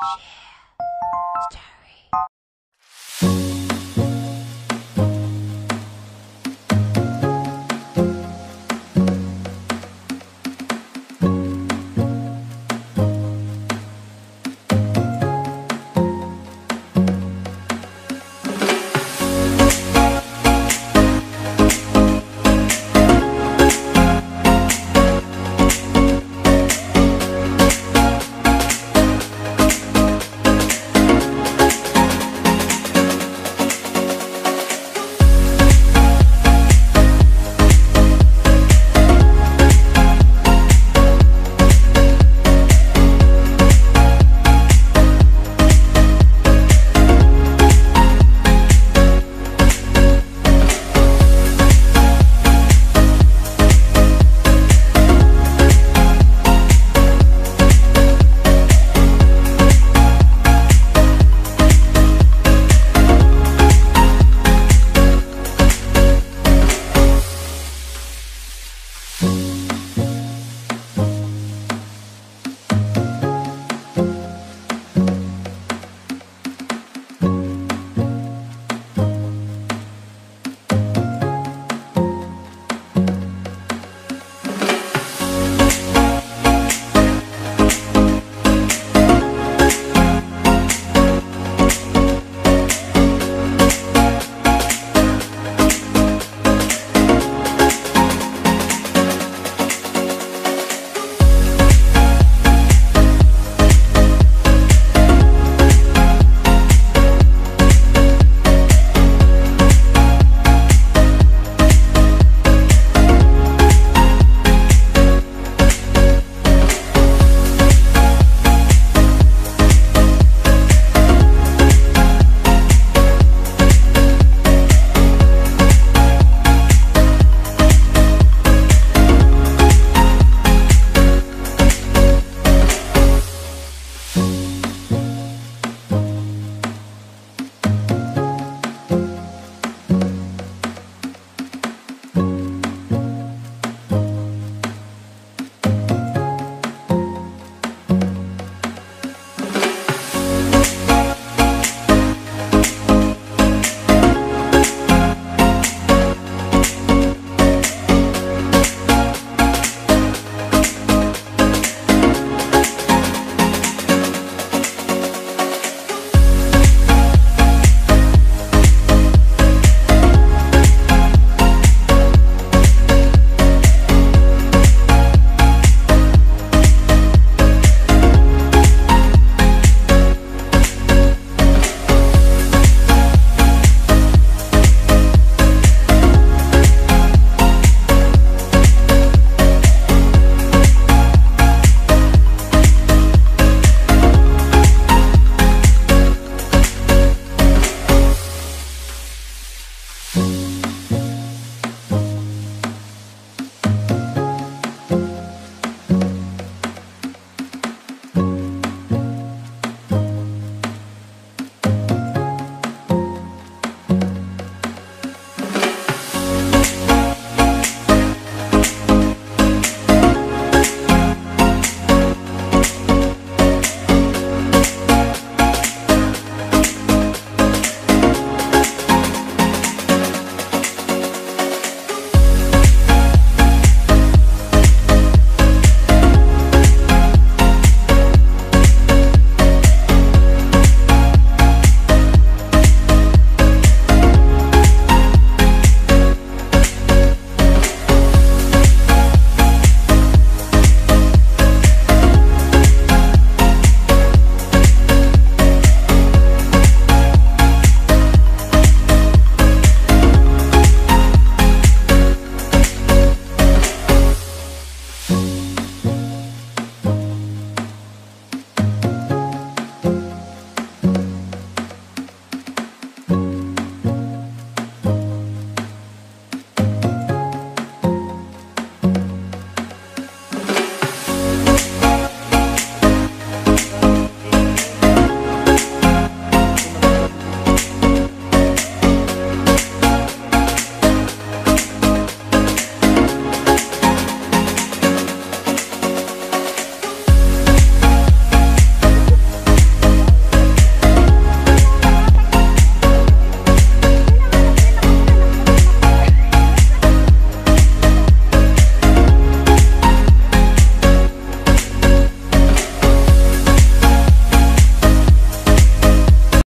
Share story.